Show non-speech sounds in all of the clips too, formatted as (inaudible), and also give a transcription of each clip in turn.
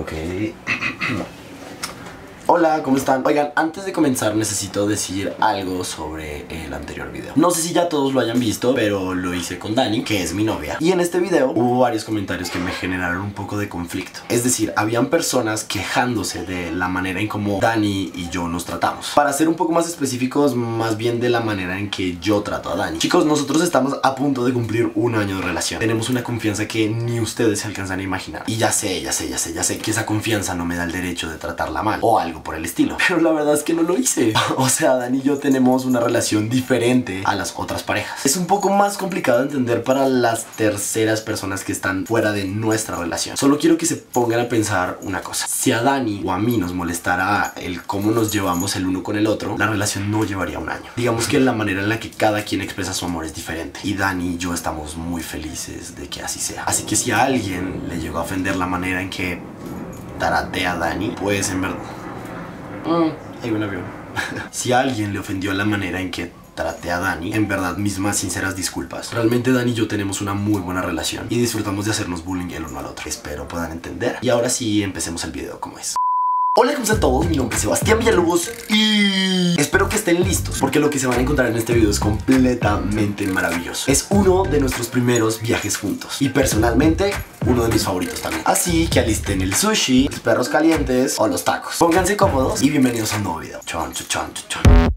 Ok. (clears throat) Hola, ¿cómo están? Oigan, antes de comenzar necesito decir algo sobre el anterior video. No sé si ya todos lo hayan visto, pero lo hice con Dani, que es mi novia. Y en este video hubo varios comentarios que me generaron un poco de conflicto. Es decir, habían personas quejándose de la manera en cómo Dani y yo nos tratamos. Para ser un poco más específicos, más bien de la manera en que yo trato a Dani. Chicos, nosotros estamos a punto de cumplir un año de relación. Tenemos una confianza que ni ustedes se alcanzan a imaginar. Y ya sé, ya sé, ya sé, ya sé que esa confianza no me da el derecho de tratarla mal o algo por el estilo. Pero la verdad es que no lo hice. (laughs) o sea, Dani y yo tenemos una relación diferente a las otras parejas. Es un poco más complicado de entender para las terceras personas que están fuera de nuestra relación. Solo quiero que se pongan a pensar una cosa. Si a Dani o a mí nos molestara el cómo nos llevamos el uno con el otro, la relación no llevaría un año. Digamos que la manera en la que cada quien expresa su amor es diferente. Y Dani y yo estamos muy felices de que así sea. Así que si a alguien le llegó a ofender la manera en que taratea a Dani, pues en verdad... Mm, hay un avión. (laughs) si alguien le ofendió la manera en que traté a Dani, en verdad mis más sinceras disculpas. Realmente Dani y yo tenemos una muy buena relación y disfrutamos de hacernos bullying el uno al otro. Espero puedan entender. Y ahora sí, empecemos el video como es. Hola, ¿cómo están todos? Mi nombre es Sebastián Villalobos y espero que estén listos porque lo que se van a encontrar en este video es completamente maravilloso. Es uno de nuestros primeros viajes juntos y personalmente uno de mis favoritos también. Así que alisten el sushi, los perros calientes o los tacos. Pónganse cómodos y bienvenidos a un nuevo video. Chon, chon, chon, chon.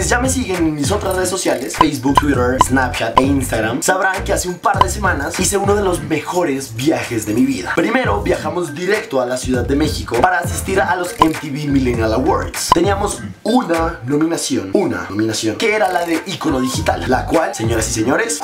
Quienes ya me siguen en mis otras redes sociales, Facebook, Twitter, Snapchat e Instagram, sabrán que hace un par de semanas hice uno de los mejores viajes de mi vida. Primero viajamos directo a la Ciudad de México para asistir a los MTV Millennial Awards. Teníamos una nominación, una nominación, que era la de icono digital, la cual, señoras y señores,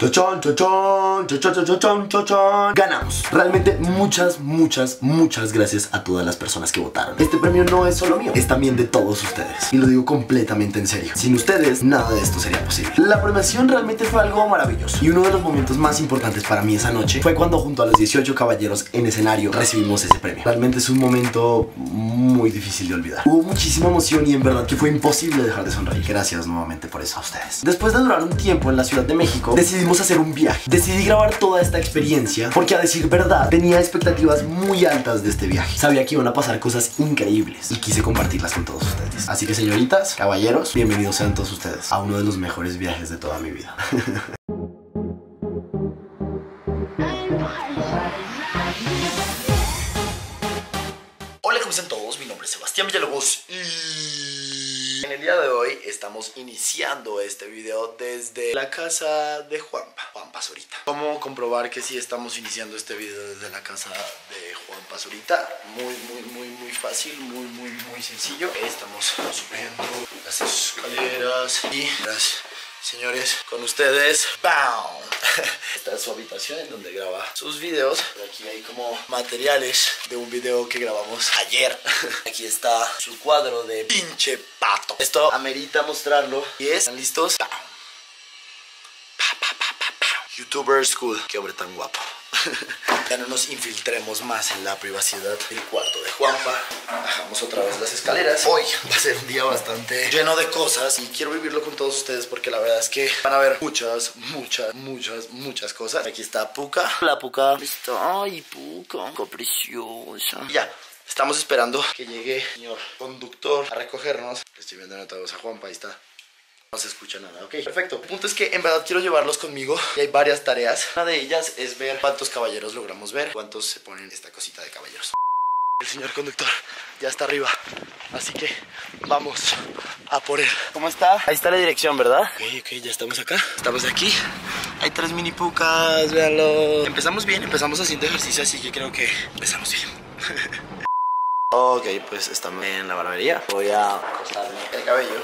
chochón, chochón, chochón, chochón, ganamos. Realmente muchas, muchas, muchas gracias a todas las personas que votaron. Este premio no es solo mío, es también de todos ustedes. Y lo digo completamente en serio. Sin ustedes, nada de esto sería posible. La premiación realmente fue algo maravilloso. Y uno de los momentos más importantes para mí esa noche fue cuando junto a los 18 caballeros en escenario recibimos ese premio. Realmente es un momento muy difícil de olvidar. Hubo muchísima emoción y en verdad que fue imposible dejar de sonreír. Gracias nuevamente por eso a ustedes. Después de durar un tiempo en la Ciudad de México, decidimos hacer un viaje. Decidí grabar toda esta experiencia porque a decir verdad tenía expectativas muy altas de este viaje. Sabía que iban a pasar cosas increíbles y quise compartirlas con todos ustedes. Así que señoritas, caballeros, bienvenidos sean todos ustedes a uno de los mejores viajes de toda mi vida. (laughs) Sebastián Villalobos y en el día de hoy estamos iniciando este video desde la casa de Juanpa, Juan Pazurita. ¿Cómo comprobar que sí estamos iniciando este video desde la casa de Juan Pazurita? Muy, muy, muy, muy fácil, muy, muy, muy sencillo. Estamos subiendo las escaleras y las Señores, con ustedes, ¡BAM! (laughs) Esta es su habitación en donde graba sus videos. Aquí hay como materiales de un video que grabamos ayer. (laughs) Aquí está su cuadro de pinche pato. Esto amerita mostrarlo. ¿Y es? ¿Están listos? YouTuber School. Qué hombre tan guapo. (laughs) ya no nos infiltremos más en la privacidad del cuarto de Juanpa. Bajamos otra vez las escaleras. Hoy va a ser un día bastante lleno de cosas y quiero vivirlo con todos ustedes porque la verdad es que van a ver muchas, muchas, muchas, muchas cosas. Aquí está Puka. La Puka. Está, ay, Puka. Qué preciosa. Ya. Estamos esperando que llegue el señor conductor a recogernos. Estoy viendo anotados a Juanpa, ahí está. No se escucha nada, ok. Perfecto. El punto es que en verdad quiero llevarlos conmigo (laughs) y hay varias tareas. Una de ellas es ver cuántos caballeros logramos ver, cuántos se ponen esta cosita de caballeros. El señor conductor ya está arriba, así que vamos a por él. ¿Cómo está? Ahí está la dirección, ¿verdad? Ok, ok, ya estamos acá. Estamos aquí. Hay tres mini pucas, véanlo. Empezamos bien, empezamos haciendo ejercicio, así que creo que empezamos bien. (laughs) ok, pues estamos en la barbería. Voy a cortarme el cabello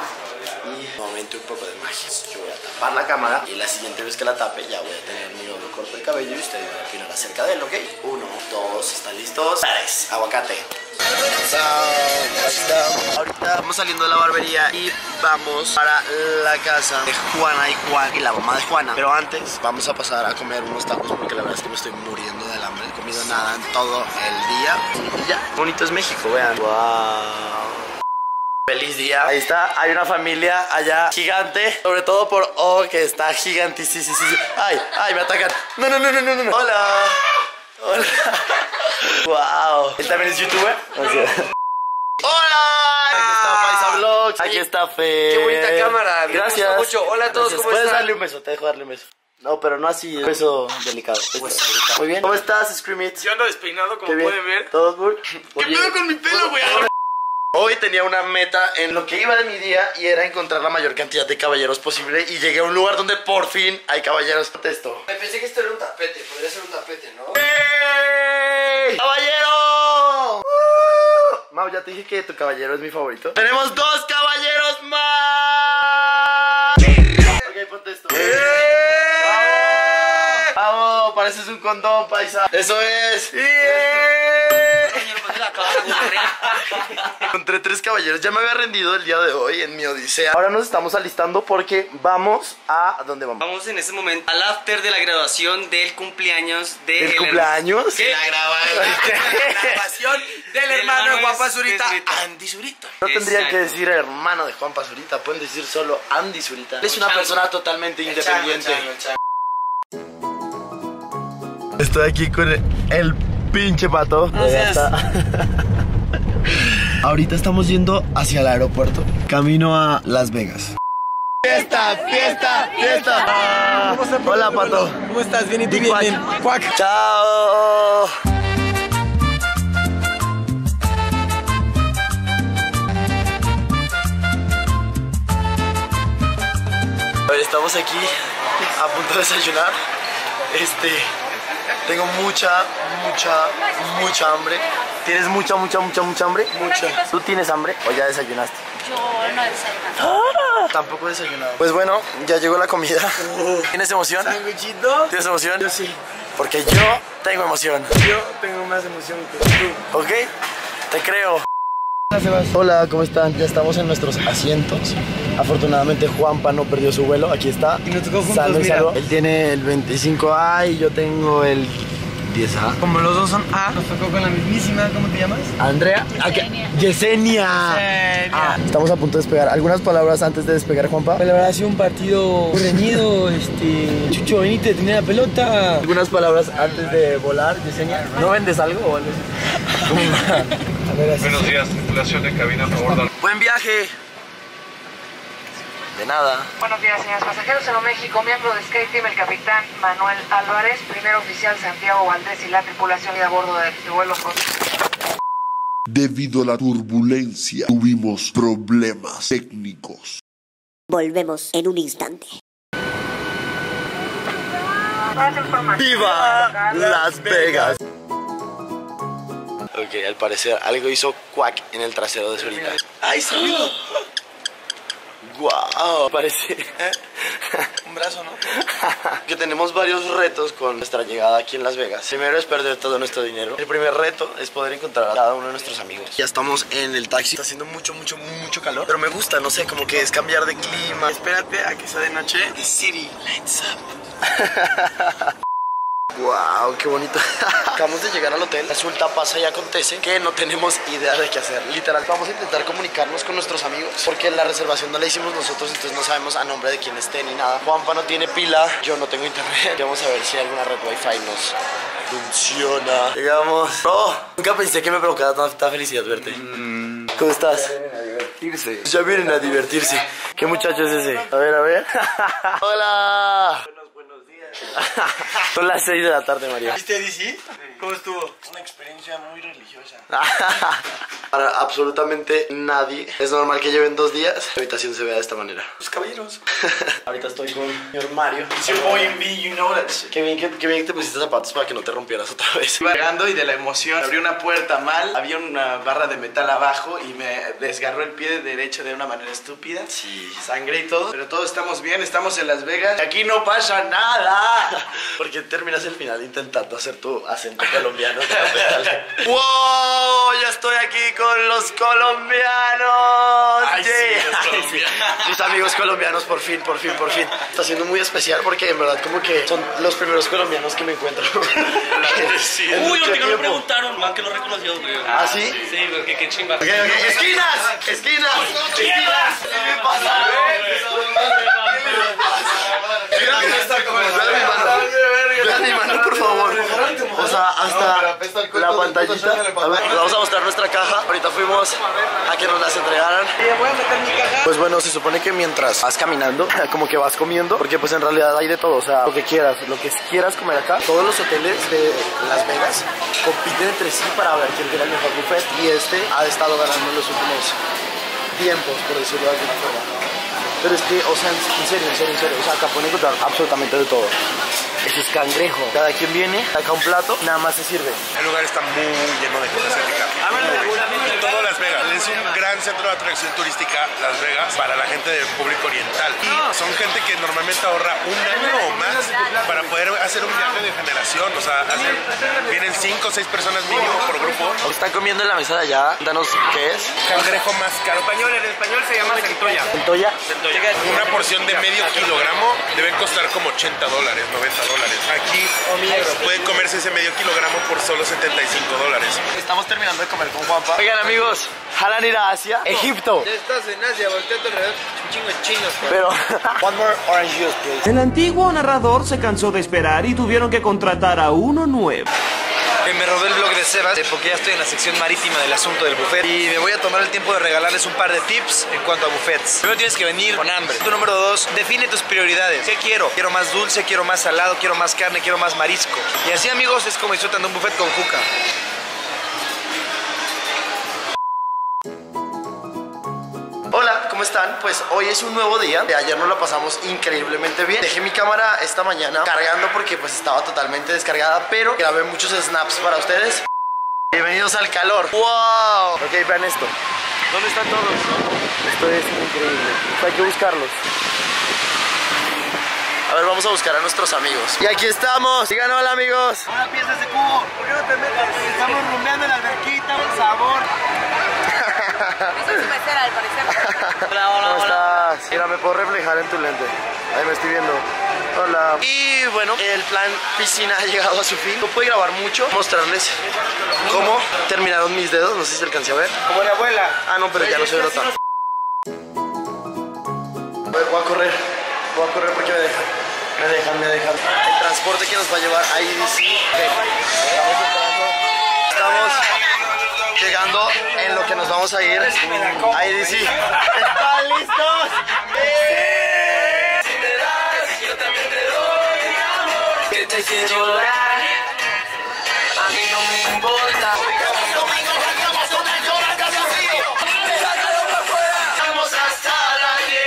y nuevamente un poco de magia. Yo voy a tapar la cámara y la siguiente vez que la tape ya voy a tener mi nuevo corte de cabello y ustedes van a opinar acerca de él, ¿ok? Uno, dos, ¿están listos? Tres, aguacate. Ahorita vamos saliendo de la barbería y vamos para la casa de Juana y Juan y la mamá de Juana. Pero antes vamos a pasar a comer unos tacos porque la verdad es que me estoy muriendo del hambre. He comido nada en todo el día. Y ya. Bonito es México, vean. Wow. Feliz día. Ahí está, hay una familia allá gigante. Sobre todo por O, que está gigantísimo. Ay, ay, me atacan. No, no, no, no, no, no. Hola. Hola. Wow. ¿Él también es youtuber? ¡Hola! Aquí está Paisa Vlogs. Aquí está Fe. Qué bonita cámara. me Gracias. gusta mucho. Hola a todos, Gracias. ¿cómo Puedes están? darle un beso, te dejo darle un beso. No, pero no así, un beso delicado. Muy bien. ¿Cómo estás, Scream It? Yo ando despeinado, como pueden ver. ¿Todo cool? ¿Qué pedo con mi pelo, güey? Hoy tenía una meta en lo que iba de mi día y era encontrar la mayor cantidad de caballeros posible y llegué a un lugar donde por fin hay caballeros. Protesto. Me pensé que esto era un tapete. Podría ser un tapete, ¿no? ¡Ey! ¡Caballero! ¡Uh! Mau, ya te dije que tu caballero es mi favorito. ¡Tenemos dos caballeros más! Ok, ponte esto. ¡Vamos! ¡Vamos! Pareces un condón, paisa. ¡Eso es! (laughs) Encontré tres caballeros. Ya me había rendido el día de hoy en mi odisea. Ahora nos estamos alistando porque vamos a... ¿A dónde vamos? Vamos en este momento al after de la graduación del cumpleaños de ¿Del cumpleaños? ¿Qué? La grabación (laughs) del hermano de Juan Pazurita. Andy Zurita. No tendrían que decir hermano de Juan Pazurita, pueden decir solo Andy Zurita. Es una persona totalmente El independiente. chango, el chango. Estoy aquí con el pinche pato. Gracias. (laughs) Ahorita estamos yendo hacia el aeropuerto, camino a Las Vegas. ¡Fiesta, fiesta, fiesta! Hola, pato. ¿Cómo estás? Bien y tú bien, cuac. bien. Cuac. ¡Chao! A ver, estamos aquí a punto de desayunar. Este, tengo mucha, mucha, mucha hambre. ¿Tienes mucha, mucha, mucha, mucha hambre? Mucha. ¿Tú tienes hambre o ya desayunaste? Yo no he desayunado. Tampoco he desayunado. Pues bueno, ya llegó la comida. (laughs) ¿Tienes emoción? Sándwichito. ¿Tienes emoción? Yo sí. Porque yo tengo emoción. Yo tengo más emoción que tú. ¿Ok? Te creo. Hola, ¿cómo están? Ya estamos en nuestros asientos. Afortunadamente Juanpa no perdió su vuelo. Aquí está. Y nos tocó juntos, mira. salvo. Él tiene el 25A y yo tengo el 10A. Como los dos son A, nos tocó con la mismísima. ¿Cómo te llamas? Andrea. ¿a qué? Yesenia. Yesenia. Yesenia. Ah, estamos a punto de despegar. ¿Algunas palabras antes de despegar, Juanpa? La verdad ha sido un partido reñido, este... Chucho, venite, tenía la pelota. ¿Algunas palabras antes de volar, Yesenia? ¿No vendes algo o algo así? (laughs) Buenos días, tripulación de cabina, a favor Buen viaje. De nada. Buenos días, señores pasajeros. Aeroméxico, miembro de Sky Team, el capitán Manuel Álvarez, primer oficial Santiago Valdés y la tripulación y a bordo del vuelo con... Debido a la turbulencia, tuvimos problemas técnicos. Volvemos en un instante. ¡Viva Las Vegas! Ok, al parecer algo hizo cuac en el trasero de Zurita. ¡Ay, sonido! ¡Guau! Parece... Un brazo, ¿no? (laughs) que tenemos varios retos con nuestra llegada aquí en Las Vegas. Primero es perder todo nuestro dinero. El primer reto es poder encontrar a cada uno de nuestros amigos. Ya estamos en el taxi. Está haciendo mucho, mucho, mucho calor. Pero me gusta, no sé, como que es cambiar de clima. Espérate a que sea de noche. The city lights up. (laughs) Wow, qué bonito. (laughs) Acabamos de llegar al hotel. Resulta, pasa y acontece que no tenemos idea de qué hacer. Literal, vamos a intentar comunicarnos con nuestros amigos porque la reservación no la hicimos nosotros, entonces no sabemos a nombre de quién esté ni nada. Juanpa no tiene pila, yo no tengo internet. (laughs) Vamos a ver si alguna red wifi nos funciona. Llegamos. Oh, nunca pensé que me provocara tanta felicidad verte. ¿Cómo estás? Ya vienen a divertirse. ¿Qué muchacho es ese? A ver, a ver. (laughs) Hola. Son las 6 de la tarde, María. ¿Viste DC? ¿Cómo estuvo? Una experiencia muy religiosa. (laughs) Para absolutamente nadie es normal que lleven dos días. La habitación se vea de esta manera. Los caballeros. (laughs) Ahorita estoy con señor Mario. It's your boy in B, you know that shit. Qué bien, que, qué bien que te pusiste zapatos para que no te rompieras otra vez. Iba llegando y de la emoción abrí una puerta mal, había una barra de metal abajo y me desgarró el pie derecho de una manera estúpida. Sí. Sangre y todo, pero todos estamos bien, estamos en Las Vegas. Aquí no pasa nada. (laughs) Porque terminas el final intentando hacer tu acento colombiano. ¡Wow! Ya estoy aquí con los colombianos. Ay, sí, Yeah. los Ay, sí. colombianos. Mis amigos colombianos, por fin, por fin, por fin. Está siendo muy especial porque en verdad como que son los primeros colombianos que me encuentro. Sí. (laughs) En Uy, mucho lo que no me preguntaron, man, que lo reconoció, güey. ¿Ah, sí? Sí, güey, que qué chimba. ¡Esquinas! ¡Esquinas! ¡Esquinas! ¿Qué le pasa? Mira, mira, está como- Vean mi mano. Vean mi mano, por favor. O sea, hasta la pantallita. A ver, les vamos a mostrar nuestra caja. Ahorita fuimos a que nos las entregaran. Pues bueno, se supone que mientras vas caminando, (laughs) como que vas comiendo, porque pues en realidad hay de todo, o sea, lo que quieras, lo que quieras comer acá. Todos los hoteles de Las Vegas compiten entre sí para ver quién tiene el mejor buffet y este ha estado ganando en los últimos tiempos, por decirlo de alguna forma. Pero es que, o sea, en en serio, en serio, en serio, o sea, acá pueden encontrar absolutamente de todo. Eso es cangrejo. Cada quien viene, saca un plato, nada más se sirve. El lugar está muy lleno de cosas ricas. Todo Las Vegas. Es un gran centro de atracción turística Las Vegas para la gente del público oriental. Y son gente que normalmente ahorra un año o más para poder hacer un viaje de generación. O sea, hacer- vienen cinco o seis personas mínimo por grupo. Están comiendo en la mesa de allá. Danos qué es. Cangrejo más caro. español, en español se llama centolla. Centolla. Una porción de medio kilogramo debe costar como 80 dólares, 90 dólares. Aquí puede comerse ese medio kilogramo por solo 75 dólares. Estamos terminando de comer con Juanpa. Oigan, amigos, jalan ir a Asia, Egipto. Estás en Asia, volteate alrededor, un chingo de chinos. Pero, (laughs) one more orange juice, please. El antiguo narrador se cansó de esperar y tuvieron que contratar a uno nuevo. Me robé el blog de Sebas eh, porque ya estoy en la sección marítima del asunto del buffet y me voy a tomar el tiempo de regalarles un par de tips en cuanto a buffets. Primero tienes que venir con hambre. Punto número dos, define tus prioridades. ¿Qué quiero? Quiero más dulce, quiero más salado, quiero más carne, quiero más marisco. Y así amigos es como disfrutan de un buffet con juca. ¿Cómo están? Pues hoy es un nuevo día. De ayer nos la pasamos increíblemente bien. Dejé mi cámara esta mañana cargando porque pues estaba totalmente descargada, pero grabé muchos snaps para ustedes. Bienvenidos al calor. ¡Wow! Ok, vean esto. ¿Dónde están todos? Esto es increíble. Hay que buscarlos. A ver, vamos a buscar a nuestros amigos. Y aquí estamos. Digan hola, amigos. Una pieza de cubo. ¿Por qué no te metes? Estamos rumbeando la alberquita, el sabor. Yo soy su mesera, al parecer. (laughs) ¿Cómo estás? Mira, me puedo reflejar en tu lente. Ahí me estoy viendo. Hola. Y bueno, el plan piscina ha llegado a su fin. No pude grabar mucho, mostrarles cómo terminaron mis dedos. No sé si alcancé a ver. Como la abuela. Ah, no, pero ya no se ve nota. Voy voy a correr. Voy a correr porque me dejan. Me dejan, me dejan. El transporte que nos va a llevar a IDC. Estamos llegando en lo que nos vamos a ir a IDC. ¿Están listos? Que te quiero dar. A mí no me importa. Vamos hasta la 10,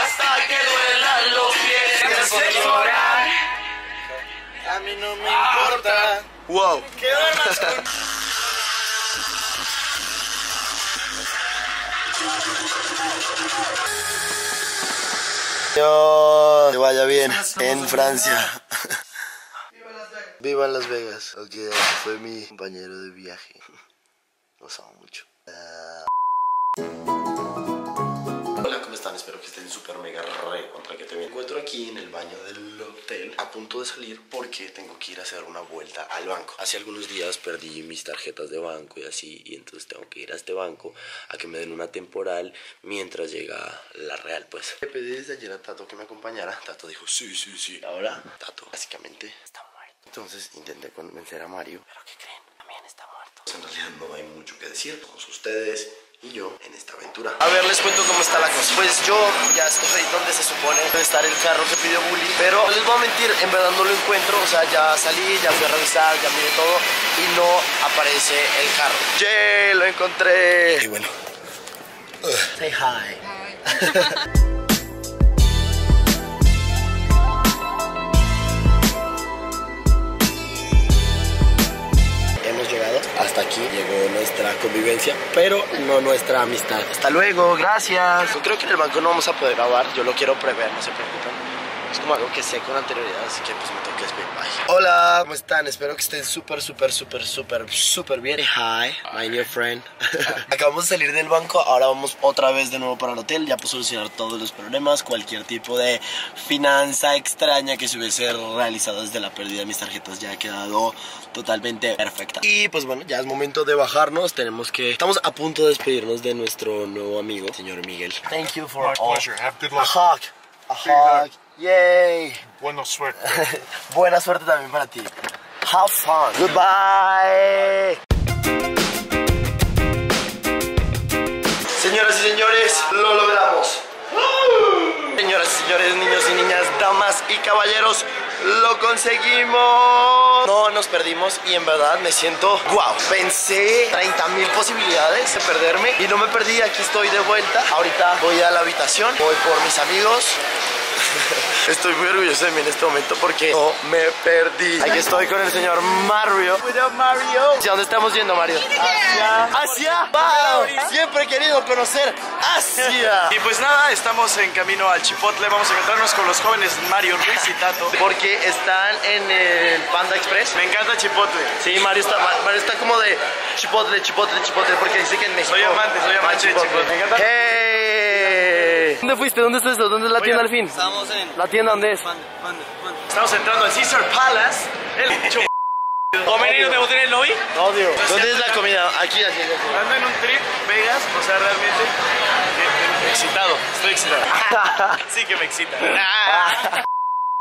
hasta que duelan los pies. Te quiero llorar. A mí no me importa. Wow. Que vaya bien en Francia. (laughs) Viva Las Vegas. Ok, fue mi compañero de viaje. Los amo mucho. Ah. Hola, ¿cómo están? Espero que estén súper mega re contra que te Me encuentro aquí en el baño del hotel a punto de salir porque tengo que ir a hacer una vuelta al banco. Hace algunos días perdí mis tarjetas de banco y así, y entonces tengo que ir a este banco a que me den una temporal mientras llega la real, pues. Le pedí desde ayer a Tato que me acompañara. Tato dijo, sí, sí, sí. Ahora, Tato básicamente está muerto. Entonces intenté convencer a Mario, pero ¿qué creen? También está muerto. En realidad no hay mucho que decir. Somos ustedes y yo en esta aventura. A ver, les cuento cómo está la cosa. Pues yo ya estoy donde se supone debe estar el carro que pidió Bully, pero no les voy a mentir, en verdad no lo encuentro. O sea, ya salí, ya fui a revisar, ya miré todo y no aparece el carro. ¡Ye! Lo encontré. Y bueno. Say hi. Hemos (laughs) hasta aquí, llegó nuestra convivencia, pero no nuestra amistad. Hasta luego, gracias. Yo creo que en el banco no vamos a poder grabar, yo lo quiero prever, no se preocupen. Es como algo que sé con anterioridad, así que pues me tengo que despedir. Bye. Hola, ¿cómo están? Espero que estén súper, súper, súper, súper, súper bien. Hi, my new friend. (laughs) Acabamos de salir del banco, ahora vamos otra vez de nuevo para el hotel. Ya puedo solucionar todos los problemas, cualquier tipo de finanza extraña que se hubiese realizado desde la pérdida de mis tarjetas ya ha quedado totalmente perfecta. Y pues bueno, ya es momento de bajarnos. Tenemos que. Estamos a punto de despedirnos de nuestro nuevo amigo, señor Miguel. Thank you for My all. pleasure. Have good A luck. hug. A hug. Yay. Buena suerte. (laughs) Buena suerte también para ti. Have fun. Goodbye. Señoras y señores, lo logramos. Señoras y señores, niños y niñas, damas y caballeros, lo conseguimos. No nos perdimos y en verdad me siento wow. Pensé 30 mil posibilidades de perderme y no me perdí. Aquí estoy de vuelta. Ahorita voy a la habitación, voy por mis amigos. (laughs) Estoy muy orgulloso de mí en este momento porque no me perdí. Aquí estoy con el señor Mario. Mario. ¿Hacia dónde estamos yendo, Mario? Hacia. Asia. Wow. Siempre he querido conocer Asia. (laughs) Y pues nada, estamos en camino al Chipotle. Vamos a encontrarnos con los jóvenes Mario, Luis y Tato. (laughs) Porque están en el Panda Express. Me encanta Chipotle. Sí, Mario está, Mario está como de chipotle, chipotle, chipotle, porque dice que en México. Soy amante, soy amante de chipotle. Me encanta. ¡Hey! ¿Dónde fuiste? ¿Dónde está esto? ¿Dónde es la tienda al fin? Estamos en. ¿La tienda dónde es? Estamos entrando al Caesar Palace. El Chipotle. (laughs) ¿Convenido de botar el lobby? Odio. ¿Dónde es la comida? Aquí, aquí. aquí. Ando en un trip, Vegas, o sea, realmente eh, eh, excitado, estoy excitado. (laughs) sí que me excita. (laughs)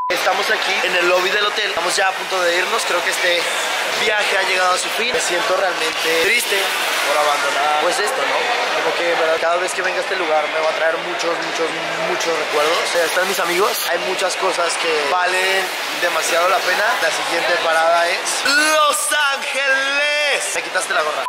Estamos aquí en el lobby del hotel. Estamos ya a punto de irnos. Creo que este viaje ha llegado a su fin. Me siento realmente triste por abandonar pues esto, ¿no? Como que cada vez que venga a este lugar me va a traer muchos, muchos, muchos recuerdos. O sea, están mis amigos. Hay muchas cosas que valen demasiado la pena. La siguiente parada es Los Ángeles. Me quitaste la gorra.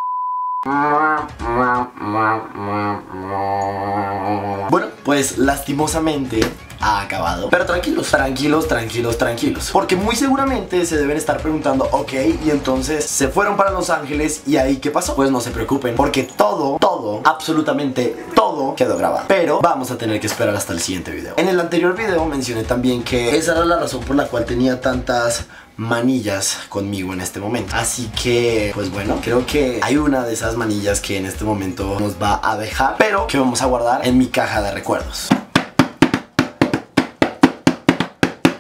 Bueno, pues lastimosamente ha acabado. Pero tranquilos, tranquilos, tranquilos, tranquilos. Porque muy seguramente se deben estar preguntando, ok, y entonces se fueron para Los Ángeles y ahí qué pasó. Pues no se preocupen, porque todo, todo, absolutamente todo quedó grabado. Pero vamos a tener que esperar hasta el siguiente video. En el anterior video mencioné también que esa era la razón por la cual tenía tantas manillas conmigo en este momento. Así que, pues bueno, creo que hay una de esas manillas que en este momento nos va a dejar, pero que vamos a guardar en mi caja de recuerdos.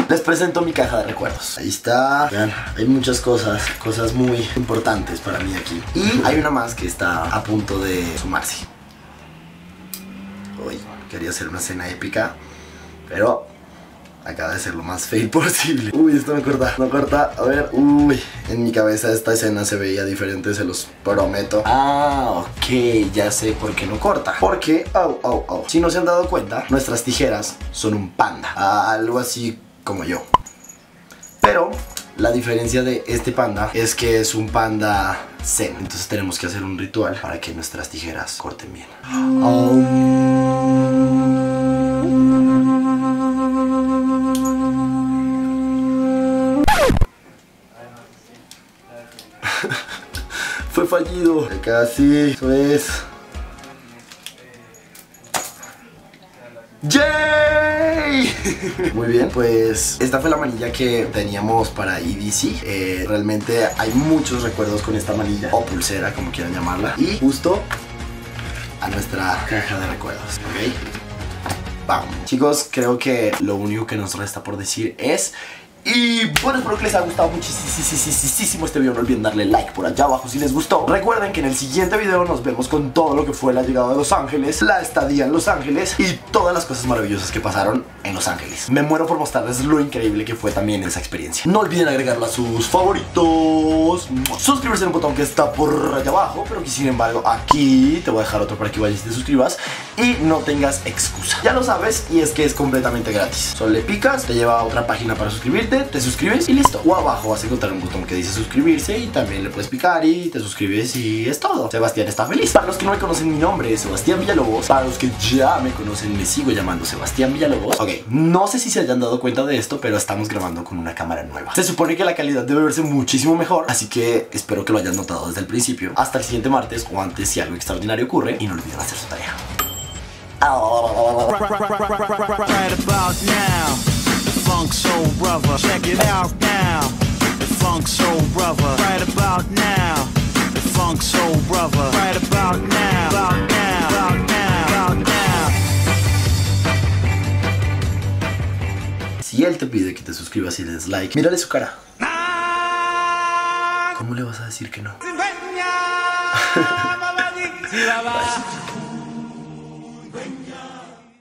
Les presento mi caja de recuerdos. Ahí está. Vean, hay muchas cosas, cosas muy importantes para mí aquí. Y hay una más que está a punto de sumarse. Uy, quería hacer una escena épica, pero acaba de ser lo más fail (laughs) posible. Uy, esto me corta, no corta. A ver, uy, en mi cabeza esta escena se veía diferente, se los prometo. Ah, ok, ya sé por qué no corta. Porque, oh, oh, oh. Si no se han dado cuenta, nuestras tijeras son un panda. Algo así como yo. Pero la diferencia de este panda es que es un panda zen. Entonces tenemos que hacer un ritual para que nuestras tijeras corten bien. (laughs) Fue fallido. Casi. Eso es. ¡Yay! (laughs) Muy bien, pues esta fue la manilla que teníamos para EDC. Eh, realmente hay muchos recuerdos con esta manilla o pulsera, como quieran llamarla. Y justo a nuestra caja de recuerdos, ¿ok? Vamos. Chicos, creo que lo único que nos resta por decir es... Y bueno, espero que les haya gustado muchísimo este video. No olviden darle like por allá abajo si les gustó. Recuerden que en el siguiente video nos vemos con todo lo que fue la llegada de Los Ángeles, la estadía en Los Ángeles y todas las cosas maravillosas que pasaron en Los Ángeles. Me muero por mostrarles lo increíble que fue también esa experiencia. No olviden agregarlo a sus favoritos. Suscribirse en el botón que está por allá abajo, pero que sin embargo aquí te voy a dejar otro para que vayas y te suscribas y no tengas excusa. Ya lo sabes y es que es completamente gratis. Solo le picas, te lleva a otra página para suscribirte, te suscribes y listo. O abajo vas a encontrar un botón que dice suscribirse y también le puedes picar y te suscribes y es todo. Sebastián está feliz. Para los que no me conocen mi nombre es Sebastián Villalobos. Para los que ya me conocen me sigo llamando Sebastián Villalobos. Ok, no sé si se hayan dado cuenta de esto, pero estamos grabando con una cámara nueva. Se supone que la calidad debe verse muchísimo mejor, así que espero que lo hayan notado desde el principio. Hasta el siguiente martes o antes si algo extraordinario ocurre y no olviden hacer su tarea. Right about now, the funk brother. Check it out now. The funk soul brother. Right about now. The funk soul brother. Right about now. About now. About now. About now. Si él te pide que te suscribas y le des like, mírale su cara. ¿Cómo le vas a decir que no? (laughs)